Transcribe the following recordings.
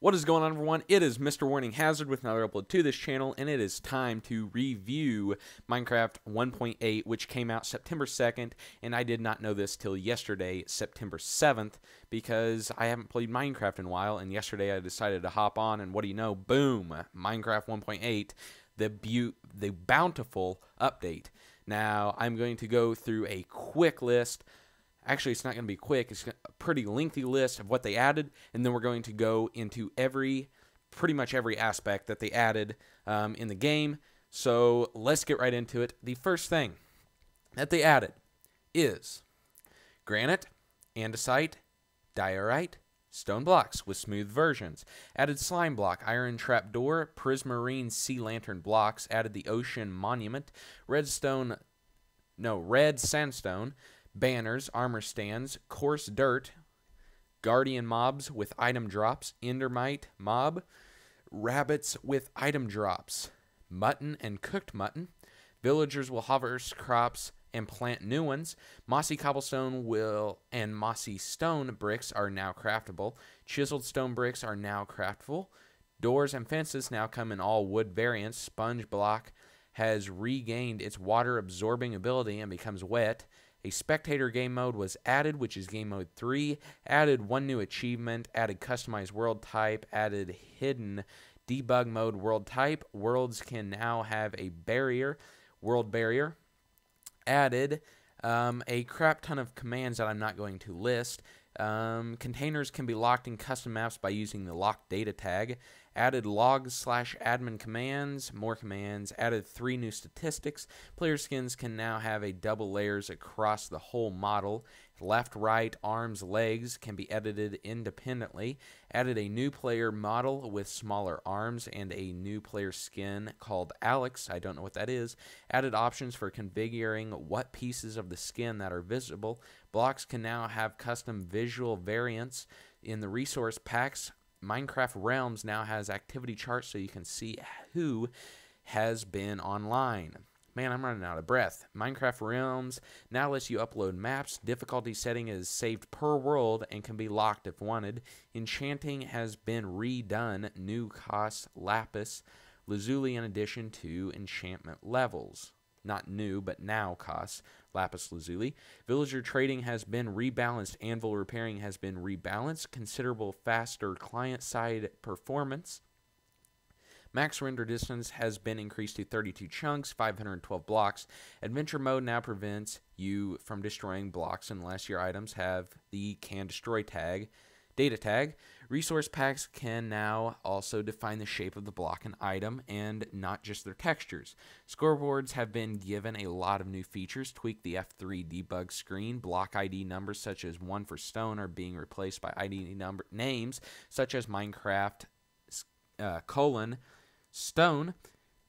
What is going on, everyone? It is Mr. Warning Hazard with another upload to this channel, and it is time to review Minecraft 1.8, which came out September 2nd, and I did not know this till yesterday, September 7th, because I haven't played Minecraft in a while, and yesterday I decided to hop on, and what do you know? Boom! Minecraft 1.8, the, the bountiful update. Now, I'm going to go through a quick list Actually, it's not going to be quick. It's pretty lengthy list of what they added, and then we're going to go into every, pretty much every aspect that they added um, in the game. So let's get right into it. The first thing that they added is granite, andesite, diorite, stone blocks with smooth versions. Added slime block, iron trap door, prismarine sea lantern blocks. Added the ocean monument, redstone, no, red sandstone banners, armor stands, coarse dirt, guardian mobs with item drops, endermite mob, rabbits with item drops, mutton and cooked mutton. Villagers will harvest crops and plant new ones. Mossy cobblestone will and mossy stone bricks are now craftable. Chiseled stone bricks are now craftable. Doors and fences now come in all wood variants. Sponge block has regained its water absorbing ability and becomes wet. A spectator game mode was added, which is game mode 3. Added one new achievement, added customized world type, added hidden debug mode world type. Worlds can now have a barrier, world barrier. Added um, a crap ton of commands that I'm not going to list. Um, containers can be locked in custom maps by using the lock data tag. Added logs slash admin commands, more commands. Added three new statistics. Player skins can now have a double layers across the whole model. Left, right, arms, legs can be edited independently. Added a new player model with smaller arms and a new player skin called Alex. I don't know what that is. Added options for configuring what pieces of the skin that are visible. Blocks can now have custom visual variants. In the resource packs, Minecraft Realms now has activity charts so you can see who has been online. Man, I'm running out of breath. Minecraft Realms now lets you upload maps. Difficulty setting is saved per world and can be locked if wanted. Enchanting has been redone. New costs lapis lazuli in addition to enchantment levels. Not new, but now costs lapis lazuli. Villager trading has been rebalanced. Anvil repairing has been rebalanced. Considerable faster client side performance. Max render distance has been increased to 32 chunks, 512 blocks. Adventure mode now prevents you from destroying blocks unless your items have the can destroy tag data tag. Resource packs can now also define the shape of the block and item and not just their textures. Scoreboards have been given a lot of new features. Tweak the F3 debug screen. Block ID numbers such as 1 for stone are being replaced by ID number names such as Minecraft uh, colon stone.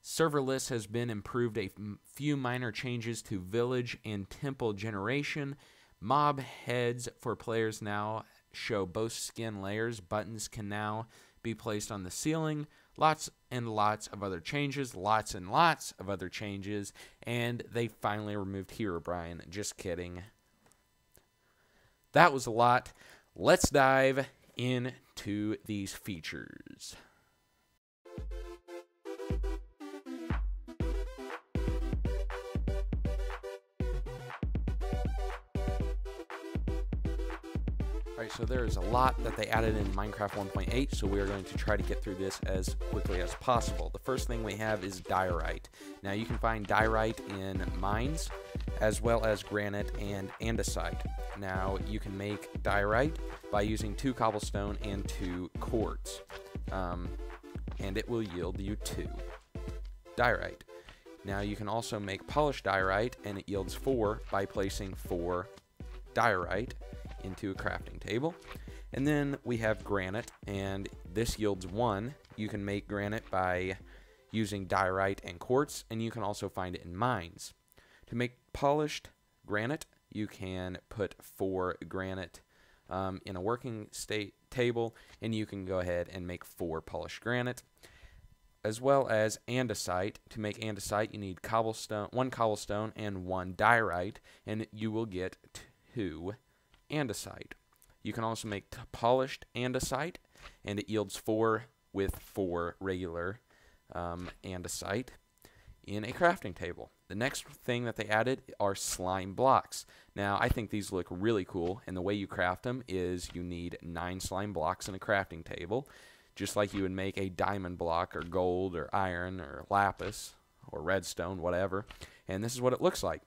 Server list has been improved a few minor changes to village and temple generation. Mob heads for players now show both skin layers. Buttons can now be placed on the ceiling. Lots and lots of other changes, lots and lots of other changes, and they finally removed Herobrine. Just kidding. That was a lot. Let's dive into these features. Alright, so there is a lot that they added in Minecraft 1.8, so we are going to try to get through this as quickly as possible. The first thing we have is diorite. Now you can find diorite in mines, as well as granite and andesite. Now you can make diorite by using two cobblestone and two quartz, um, and it will yield you two diorite. Now you can also make polished diorite, and it yields four by placing four diorite into a crafting table. And then we have granite, and this yields one. You can make granite by using diorite and quartz, and you can also find it in mines. To make polished granite, you can put four granite um, in a working state table, and you can go ahead and make four polished granite. As well as andesite. To make andesite, you need cobblestone, one cobblestone and one diorite, and you will get two andesite. You can also make polished andesite, and it yields four with four regular um, andesite in a crafting table. The next thing that they added are slime blocks. Now, I think these look really cool, and the way you craft them is you need nine slime blocks in a crafting table, just like you would make a diamond block or gold or iron or lapis or redstone, whatever. And this is what it looks like.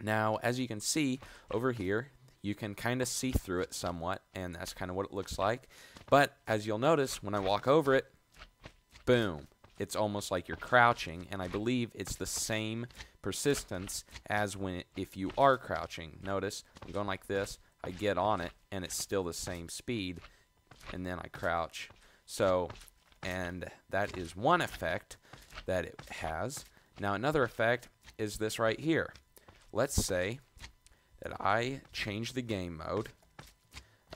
Now, as you can see over here, you can kind of see through it somewhat, and that's kind of what it looks like. But as you'll notice, when I walk over it, boom, it's almost like you're crouching, and I believe it's the same persistence as when if you are crouching. Notice I'm going like this, I get on it, and it's still the same speed, and then I crouch. So, and that is one effect that it has. Now another effect is this right here. Let's say that I change the game mode.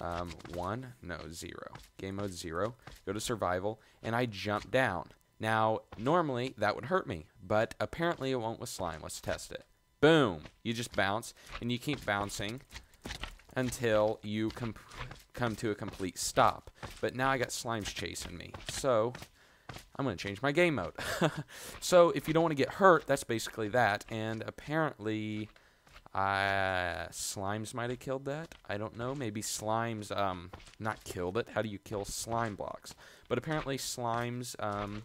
Um, one, no, zero. Game mode zero. Go to survival, and I jump down. Now, normally that would hurt me, but apparently it won't with slime. Let's test it. Boom! You just bounce, and you keep bouncing until you come to a complete stop. But now I got slimes chasing me, so I'm going to change my game mode. so if you don't want to get hurt, that's basically that. And apparently, uh, slimes might have killed that. I don't know. Maybe slimes, um, not killed it. How do you kill slime blocks? But apparently, slimes, um,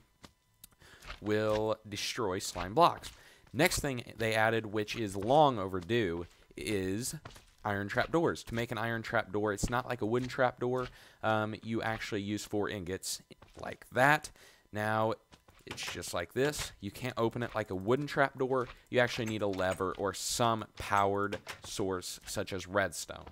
will destroy slime blocks. Next thing they added, which is long overdue, is iron trap doors. To make an iron trap door, it's not like a wooden trap door. Um, you actually use four ingots like that. Now, it's just like this. You can't open it like a wooden trap door. You actually need a lever or some powered source, such as redstone.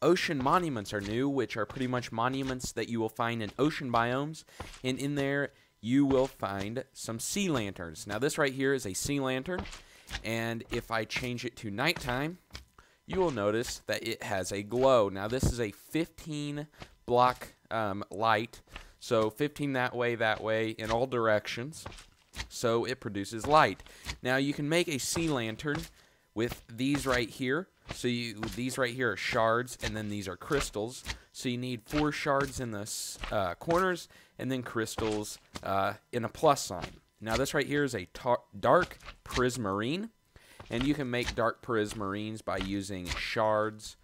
Ocean monuments are new, which are pretty much monuments that you will find in ocean biomes. And in there, you will find some sea lanterns. Now this right here is a sea lantern, and if I change it to nighttime, you will notice that it has a glow. Now this is a 15 block um, light, so 15 that way, that way, in all directions, so it produces light. Now you can make a sea lantern with these right here. So you these right here are shards, and then these are crystals. So you need four shards in the uh, corners, and then crystals uh, in a plus sign. Now this right here is a dark prismarine, and you can make dark prismarines by using shards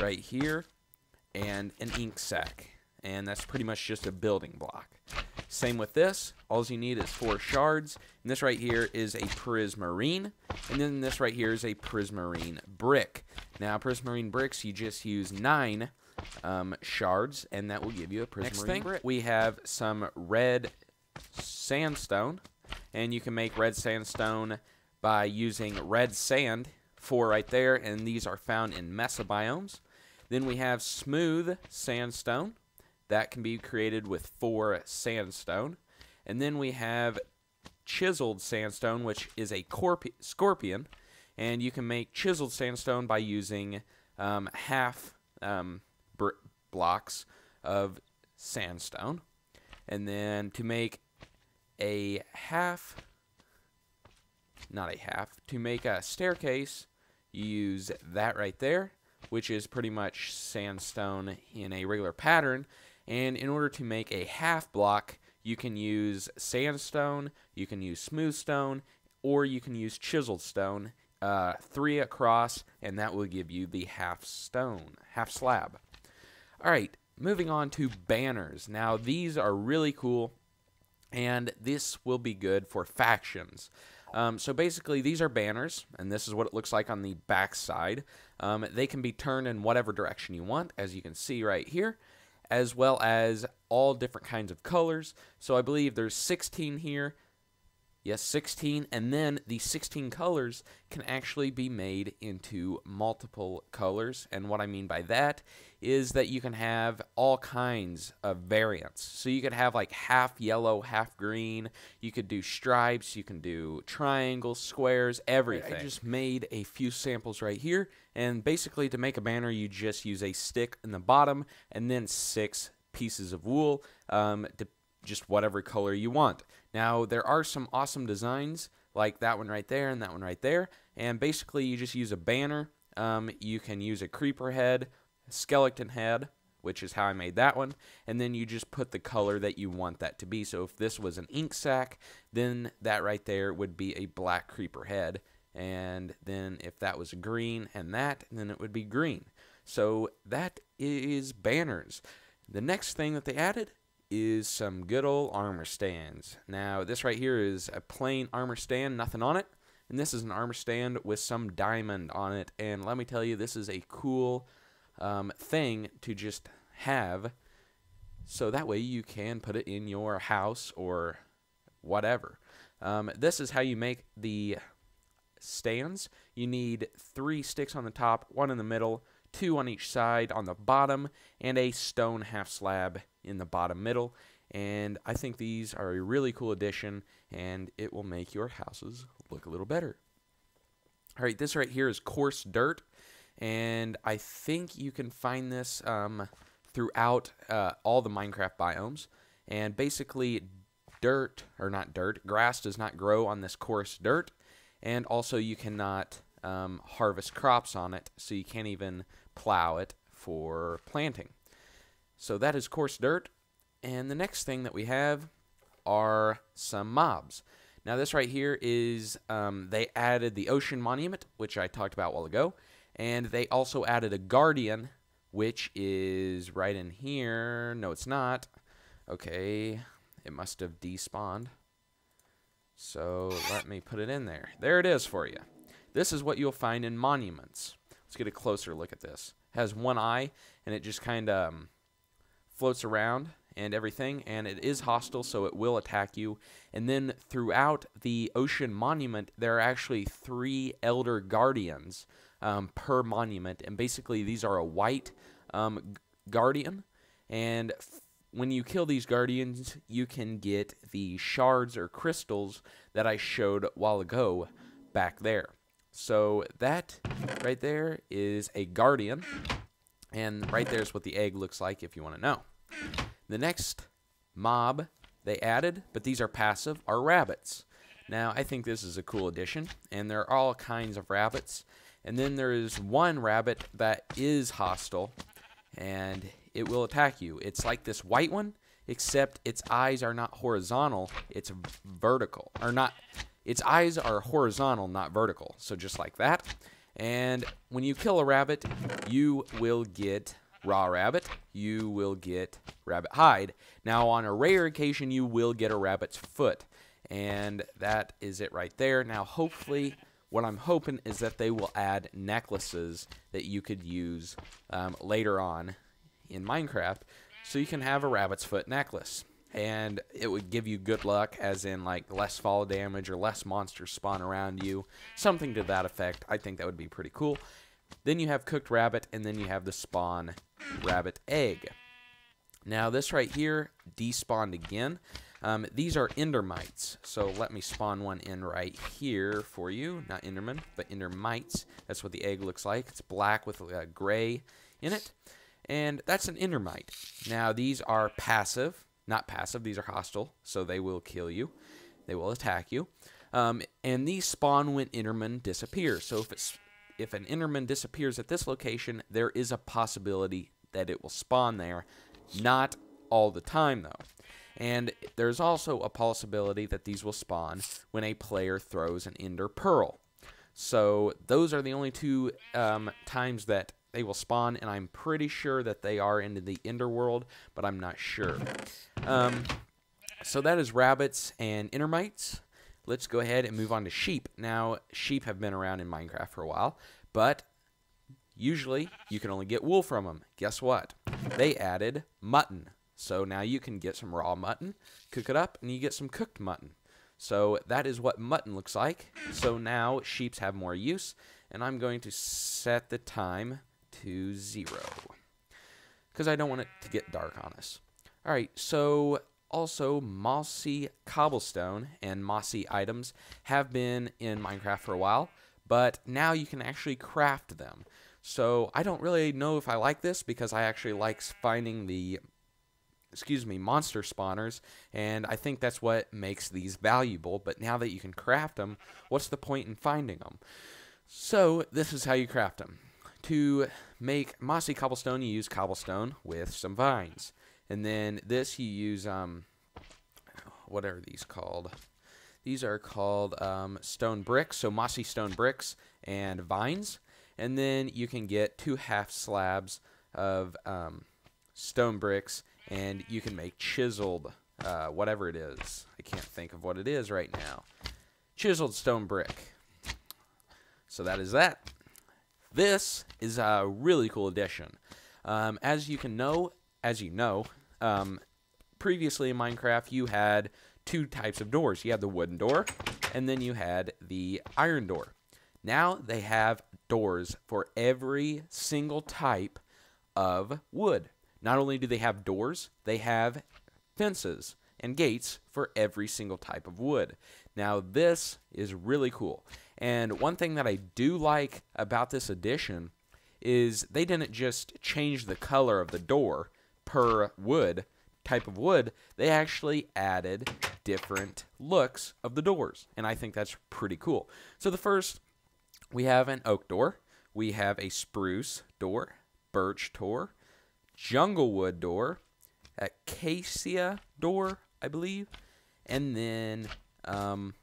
right here and an ink sac, and that's pretty much just a building block. Same with this. All you need is four shards. And this right here is a prismarine. And then this right here is a prismarine brick. Now, prismarine bricks, you just use nine um, shards, and that will give you a prismarine Next thing, brick. We have some red sandstone, and you can make red sandstone by using red sand, four right there, and these are found in mesa biomes. Then we have smooth sandstone. That can be created with four sandstone. And then we have chiseled sandstone, which is a scorpion. And you can make chiseled sandstone by using um, half um, blocks of sandstone. And then to make a half, not a half, to make a staircase, you use that right there, which is pretty much sandstone in a regular pattern. And in order to make a half block, you can use sandstone, you can use smooth stone, or you can use chiseled stone, uh, three across, and that will give you the half stone, half slab. All right, moving on to banners. Now, these are really cool, and this will be good for factions. Um, so basically, these are banners, and this is what it looks like on the back side. Um, they can be turned in whatever direction you want, as you can see right here, as well as all different kinds of colors. So I believe there's 16 here, Yes, 16, and then the 16 colors can actually be made into multiple colors. And what I mean by that is that you can have all kinds of variants. So you could have like half yellow, half green. You could do stripes, you can do triangles, squares, everything. I just made a few samples right here. And basically, to make a banner, you just use a stick in the bottom and then six pieces of wool. Um, just whatever color you want. Now, there are some awesome designs like that one right there and that one right there. And basically, you just use a banner. Um, you can use a creeper head, skeleton head, which is how I made that one, and then you just put the color that you want that to be. So if this was an ink sac, then that right there would be a black creeper head, and then if that was green and that, then it would be green. So that is banners. The next thing that they added is some good old armor stands. Now, this right here is a plain armor stand, nothing on it. And this is an armor stand with some diamond on it. And let me tell you, this is a cool um, thing to just have. So that way you can put it in your house or whatever. Um, this is how you make the stands. You need three sticks on the top, one in the middle, two on each side on the bottom, and a stone half slab in the bottom middle. And I think these are a really cool addition, and it will make your houses look a little better. All right, this right here is coarse dirt, and I think you can find this um, throughout uh, all the Minecraft biomes. And basically, dirt, or not dirt, grass does not grow on this coarse dirt, and also you cannot um, harvest crops on it, so you can't even plow it for planting. So that is coarse dirt. And the next thing that we have are some mobs. Now this right here is, um, they added the Ocean Monument, which I talked about a while ago. And they also added a Guardian, which is right in here. No, it's not. Okay, it must have despawned. So let me put it in there. There it is for you. This is what you'll find in monuments. Let's get a closer look at this. It has one eye, and it just kind of um, floats around and everything, and it is hostile, so it will attack you. And then throughout the ocean monument, there are actually three elder guardians um, per monument, and basically these are a white um, guardian, and when you kill these guardians, you can get the shards or crystals that I showed a while ago back there. So that right there is a guardian, and right there is what the egg looks like if you want to know. The next mob they added, but these are passive, are rabbits. Now, I think this is a cool addition, and there are all kinds of rabbits. And then there is one rabbit that is hostile, and it will attack you. It's like this white one, except its eyes are not horizontal, it's vertical. Or not, its eyes are horizontal, not vertical. So just like that. And when you kill a rabbit, you will get raw rabbit, you will get rabbit hide. Now, on a rare occasion, you will get a rabbit's foot. And that is it right there. Now, hopefully, what I'm hoping is that they will add necklaces that you could use um, later on in Minecraft so you can have a rabbit's foot necklace. And it would give you good luck, as in like less fall damage or less monsters spawn around you. Something to that effect. I think that would be pretty cool. Then you have cooked rabbit, and then you have the spawn rabbit egg. Now this right here despawned again. Um, these are endermites, so let me spawn one in right here for you. Not enderman, but endermites. That's what the egg looks like. It's black with a gray in it, and that's an endermite. Now these are passive, not passive. These are hostile, so they will kill you. They will attack you. Um, and these spawn when enderman disappears. So if it's if an enderman disappears at this location, there is a possibility that it will spawn there. Not all the time, though. And there's also a possibility that these will spawn when a player throws an Ender Pearl. So those are the only two um, times that they will spawn, and I'm pretty sure that they are into the Ender world, but I'm not sure. Um, so that is rabbits and endermites. Let's go ahead and move on to sheep. Now, sheep have been around in Minecraft for a while, but usually you can only get wool from them. Guess what? They added mutton. So now you can get some raw mutton, cook it up, and you get some cooked mutton. So that is what mutton looks like. So now sheeps have more use, and I'm going to set the time to zero because I don't want it to get dark on us. All right, so also mossy cobblestone and mossy items have been in Minecraft for a while, but now you can actually craft them. So I don't really know if I like this because I actually like finding the excuse me, monster spawners, and I think that's what makes these valuable. But now that you can craft them, what's the point in finding them? So this is how you craft them. To make mossy cobblestone, you use cobblestone with some vines. And then this you use, um, what are these called? These are called um, stone bricks, so mossy stone bricks and vines. And then you can get two half slabs of um, stone bricks, and you can make chiseled, uh, whatever it is. I can't think of what it is right now. Chiseled stone brick. So that is that. This is a really cool addition. Um, as you can know, as you know, um, previously in Minecraft, you had two types of doors. You had the wooden door, and then you had the iron door. Now they have doors for every single type of wood. Not only do they have doors, they have fences and gates for every single type of wood. Now, this is really cool. And one thing that I do like about this edition is they didn't just change the color of the door per wood type of wood, they actually added different looks of the doors. And I think that's pretty cool. So the first, we have an oak door, we have a spruce door, birch door, jungle wood door, acacia door, I believe, and then um,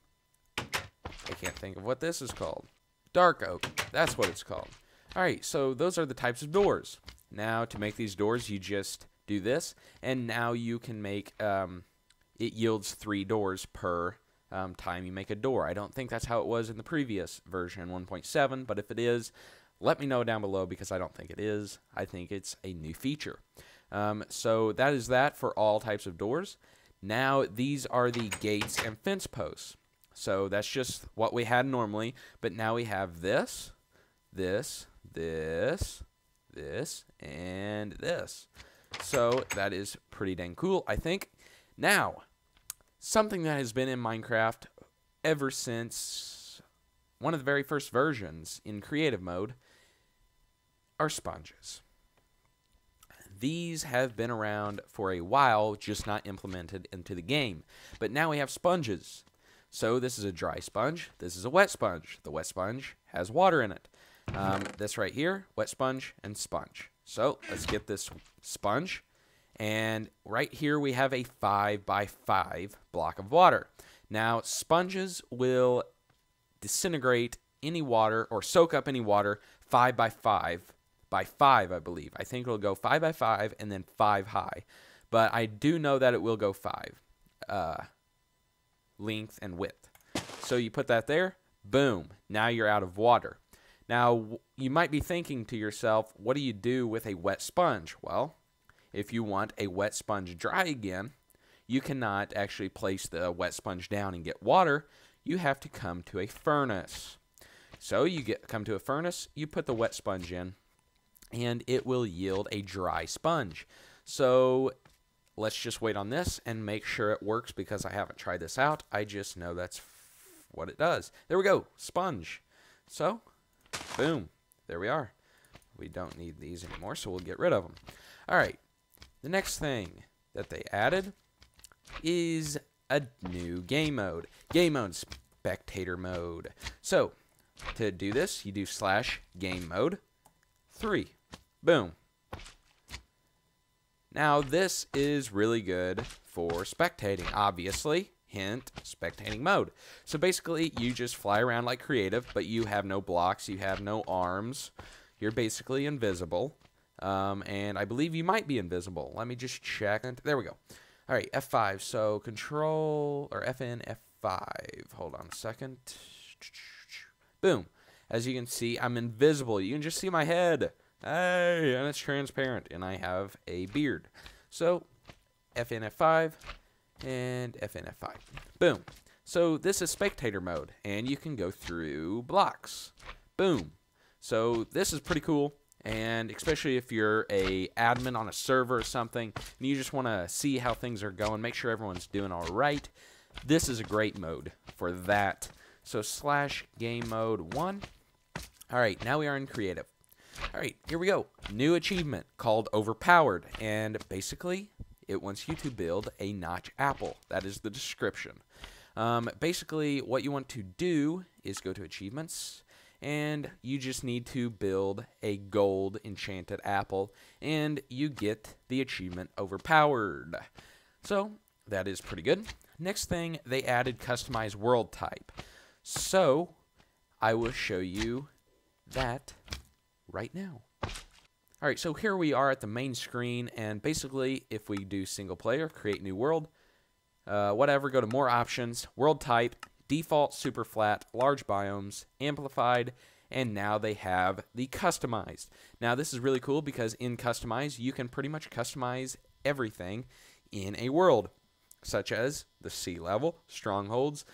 I can't think of what this is called. Dark oak. That's what it's called. All right, so those are the types of doors. Now, to make these doors, you just do this, and now you can make um, it yields three doors per um, time you make a door. I don't think that's how it was in the previous version 1.7, but if it is, let me know down below because I don't think it is. I think it's a new feature. Um, so that is that for all types of doors. Now these are the gates and fence posts. So that's just what we had normally, but now we have this, this, this, this, and this. So that is pretty dang cool, I think. Now, something that has been in Minecraft ever since one of the very first versions in creative mode are sponges. These have been around for a while, just not implemented into the game. But now we have sponges. So this is a dry sponge. This is a wet sponge. The wet sponge has water in it. Um, this right here, wet sponge and sponge. So let's get this sponge. And right here we have a 5 by 5 block of water. Now sponges will disintegrate any water or soak up any water 5 by 5 by 5 I believe. I think it'll go 5 by 5 and then 5 high. But I do know that it will go 5. Uh, length, and width. So you put that there, boom, now you're out of water. Now, you might be thinking to yourself, what do you do with a wet sponge? Well, if you want a wet sponge dry again, you cannot actually place the wet sponge down and get water. You have to come to a furnace. So you get come to a furnace, you put the wet sponge in, and it will yield a dry sponge. So let's just wait on this and make sure it works because I haven't tried this out. I just know that's what it does. There we go, sponge. So, boom, there we are. We don't need these anymore, so we'll get rid of them. All right, the next thing that they added is a new game mode. Game mode, spectator mode. So, to do this, you do slash game mode 3. Boom. Now, this is really good for spectating, obviously. Hint, spectating mode. So basically, you just fly around like creative, but you have no blocks, you have no arms. You're basically invisible. Um, and I believe you might be invisible. Let me just check. There we go. All right, F5. So control, or FN, F5. Hold on a second. Boom. As you can see, I'm invisible. You can just see my head. Hey, and it's transparent, and I have a beard. So, FNF5 and FNF5. Boom. So this is spectator mode, and you can go through blocks. Boom. So this is pretty cool, and especially if you're a admin on a server or something, and you just want to see how things are going, make sure everyone's doing all right. This is a great mode for that. So slash game mode one. All right, now we are in creative. All right, here we go. New achievement called Overpowered. And basically, it wants you to build a notch apple. That is the description. Um, basically, what you want to do is go to achievements and you just need to build a gold enchanted apple, and you get the achievement overpowered. So, that is pretty good. Next thing, they added customized world type. So, I will show you that right now. All right, so here we are at the main screen, and basically, if we do single player, create new world, uh, whatever, go to more options, world type, default, super flat, large biomes, amplified, and now they have the customized. Now, this is really cool because in customize, you can pretty much customize everything in a world, such as the sea level, strongholds,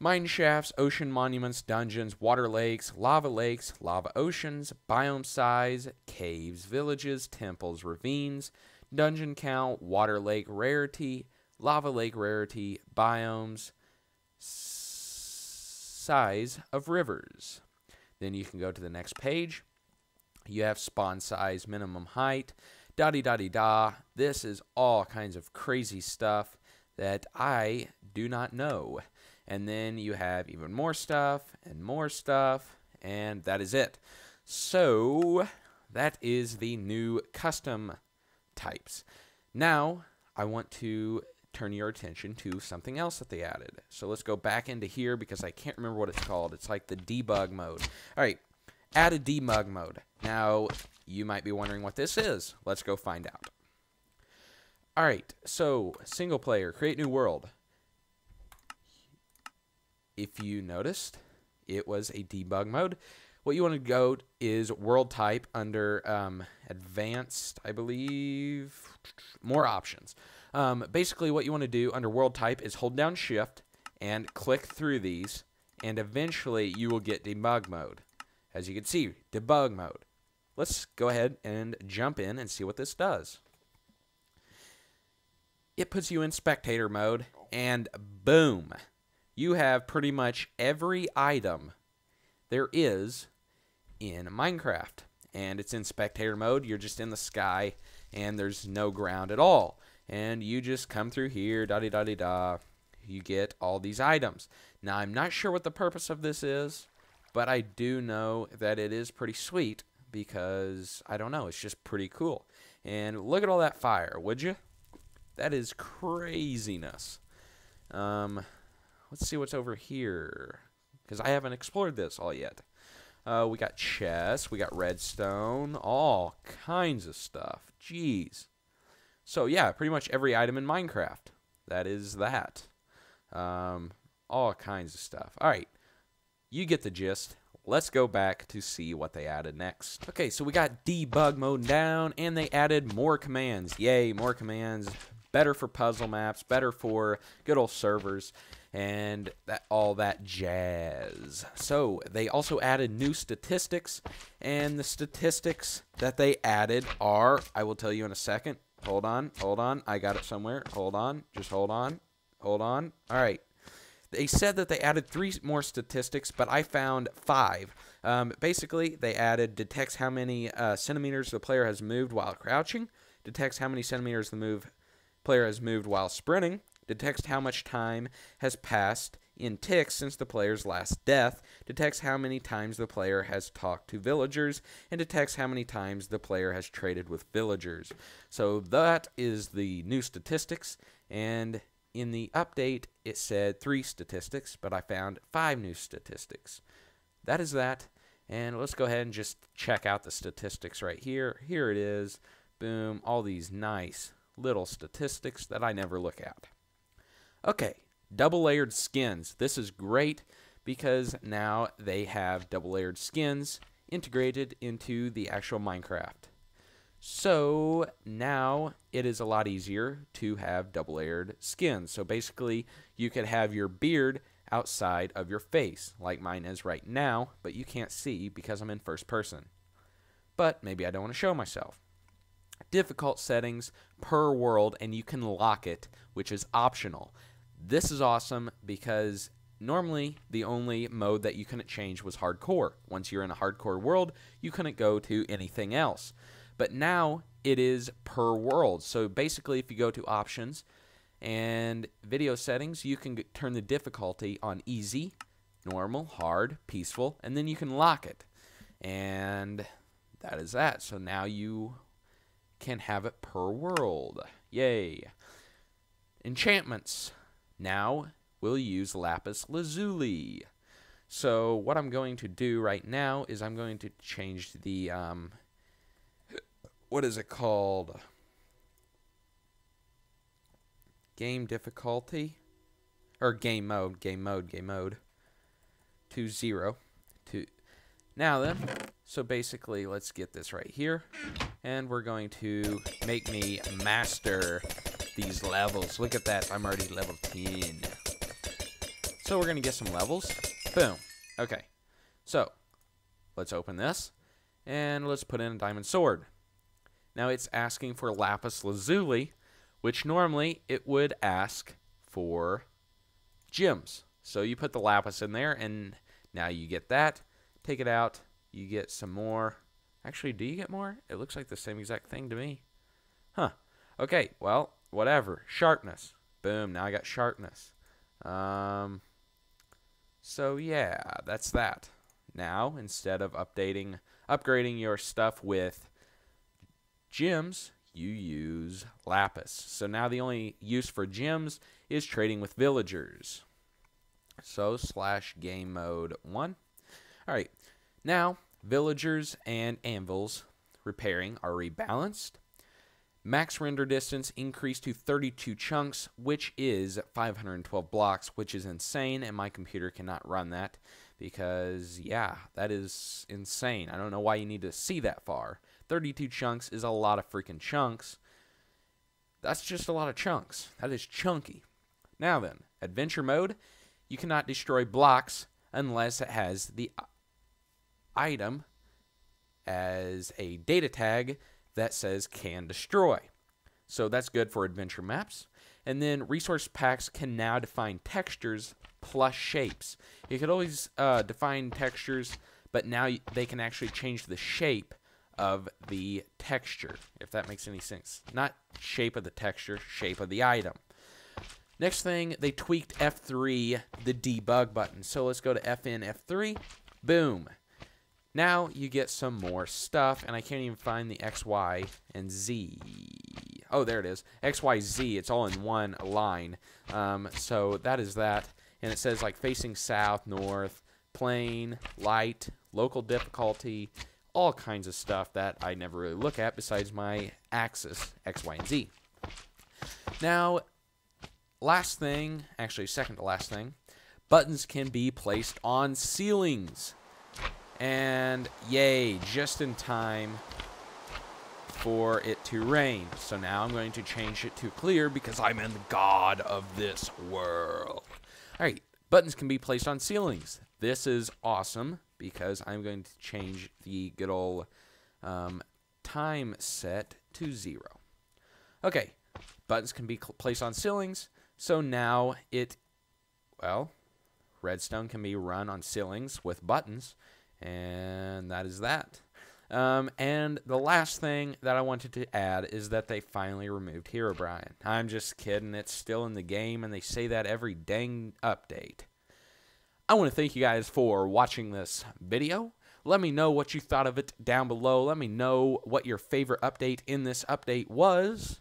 mine shafts, ocean monuments, dungeons, water lakes, lava lakes, lava oceans, biome size, caves, villages, temples, ravines, dungeon count, water lake rarity, lava lake rarity, biomes, size of rivers. Then you can go to the next page. You have spawn size, minimum height, da da di da. This is all kinds of crazy stuff that I do not know. And then you have even more stuff and more stuff, and that is it. So that is the new custom types. Now I want to turn your attention to something else that they added. So let's go back into here because I can't remember what it's called. It's like the debug mode. All right, add a debug mode. Now, you might be wondering what this is. Let's go find out. All right, so single player, create new world if you noticed, it was a debug mode. What you want to go is world type under um, advanced, I believe, more options. Um, basically, what you want to do under world type is hold down shift and click through these, and eventually you will get debug mode. As you can see, debug mode. Let's go ahead and jump in and see what this does. It puts you in spectator mode, and boom, you have pretty much every item there is in Minecraft. And it's in spectator mode. You're just in the sky and there's no ground at all. And you just come through here, da da da da da. You get all these items. Now, I'm not sure what the purpose of this is, but I do know that it is pretty sweet because, I don't know, it's just pretty cool. And look at all that fire, would you? That is craziness. Um, Let's see what's over here. Because I haven't explored this all yet. Uh, we got chess. We got redstone. All kinds of stuff. Jeez. So, yeah, pretty much every item in Minecraft. That is that. Um, all kinds of stuff. All right. You get the gist. Let's go back to see what they added next. Okay, so we got debug mode down, and they added more commands. Yay, more commands. Better for puzzle maps, better for good old servers and that all that jazz. So they also added new statistics, and the statistics that they added are I will tell you in a second. Hold on, hold on. I got it somewhere. Hold on, just hold on, hold on. All right. They said that they added three more statistics, but I found five. Um, basically, they added detects how many uh, centimeters the player has moved while crouching, detects how many centimeters the move player has moved while sprinting, detects how much time has passed in ticks since the player's last death, detects how many times the player has talked to villagers, and detects how many times the player has traded with villagers. So that is the new statistics, and in the update it said three statistics, but I found five new statistics. That is that, and let's go ahead and just check out the statistics right here. Here it is. Boom, all these nice little statistics that I never look at. Okay, double layered skins. This is great because now they have double layered skins integrated into the actual Minecraft. So now it is a lot easier to have double layered skins. So basically, you could have your beard outside of your face, like mine is right now, but you can't see because I'm in first person. But maybe I don't want to show myself. Difficult settings per world, and you can lock it, which is optional. This is awesome because normally the only mode that you couldn't change was hardcore. Once you're in a hardcore world, you couldn't go to anything else. But now it is per world. So basically, if you go to options and video settings, you can turn the difficulty on easy, normal, hard, peaceful, and then you can lock it. And that is that. So now you can have it per world. Yay. Enchantments. Now we'll use Lapis Lazuli. So what I'm going to do right now is I'm going to change the, um, what is it called? Game difficulty? Or game mode, game mode, game mode. To zero. To Now then, so basically let's get this right here. And we're going to make me master these levels. Look at that, I'm already level 10. So we're going to get some levels. Boom. Okay. So, let's open this. And let's put in a diamond sword. Now it's asking for lapis lazuli, which normally it would ask for gems. So you put the lapis in there, and now you get that. Take it out. You get some more. Actually, do you get more? It looks like the same exact thing to me. Huh. Okay, well, whatever. Sharpness. Boom, now I got sharpness. Um, so yeah, that's that. Now, instead of updating, upgrading your stuff with gems, you use lapis. So now the only use for gems is trading with villagers. So slash game mode one. All right, now villagers and anvils repairing are rebalanced. Max render distance increased to 32 chunks, which is 512 blocks, which is insane, and my computer cannot run that because, yeah, that is insane. I don't know why you need to see that far. 32 chunks is a lot of freaking chunks. That's just a lot of chunks. That is chunky. Now then, adventure mode, you cannot destroy blocks unless it has the item as a data tag that says can destroy. So that's good for adventure maps. And then resource packs can now define textures plus shapes. You could always uh, define textures, but now they can actually change the shape of the texture, if that makes any sense. Not shape of the texture, shape of the item. Next thing, they tweaked F3, the debug button. So let's go to FN F3. Boom. Now you get some more stuff, and I can't even find the X, Y, and Z. Oh, there it is. X, Y, Z. It's all in one line. Um, so that is that. And it says like facing south, north, plain, light, local difficulty, all kinds of stuff that I never really look at besides my axis, X, Y, and Z. Now, last thing, actually second to last thing, buttons can be placed on ceilings. And yay, just in time for it to rain. So now I'm going to change it to clear because I'm in the god of this world. Alright, buttons can be placed on ceilings. This is awesome because I'm going to change the good old um, time set to zero. Okay, buttons can be placed on ceilings. So now it, well, redstone can be run on ceilings with buttons. And that is that. Um, and the last thing that I wanted to add is that they finally removed Herobrine. I'm just kidding. It's still in the game, and they say that every dang update. I want to thank you guys for watching this video. Let me know what you thought of it down below. Let me know what your favorite update in this update was.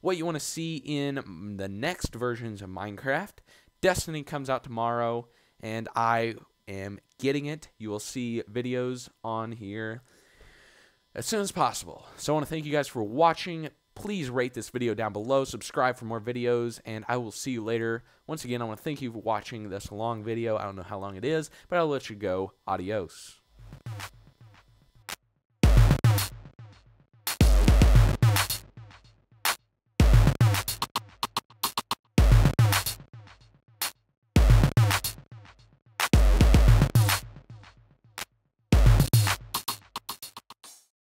What you want to see in the next versions of Minecraft. Destiny comes out tomorrow, and I am getting it. You will see videos on here as soon as possible. So I want to thank you guys for watching. Please rate this video down below, subscribe for more videos, and I will see you later. Once again, I want to thank you for watching this long video. I don't know how long it is, but I'll let you go. Adios.